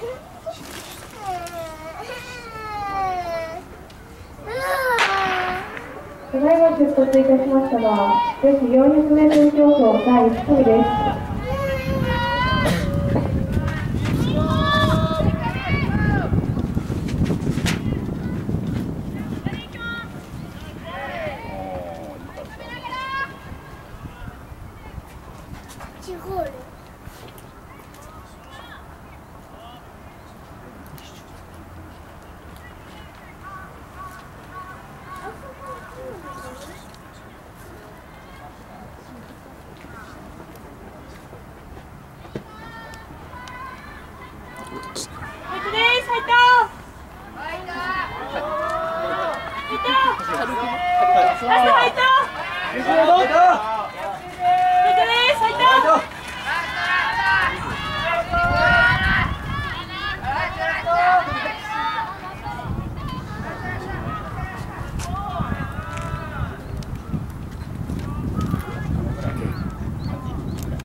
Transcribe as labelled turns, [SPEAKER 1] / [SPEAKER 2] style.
[SPEAKER 1] ただいま出発いたしましたが、女子 400m 競歩第1組です。Tirol.
[SPEAKER 2] 入った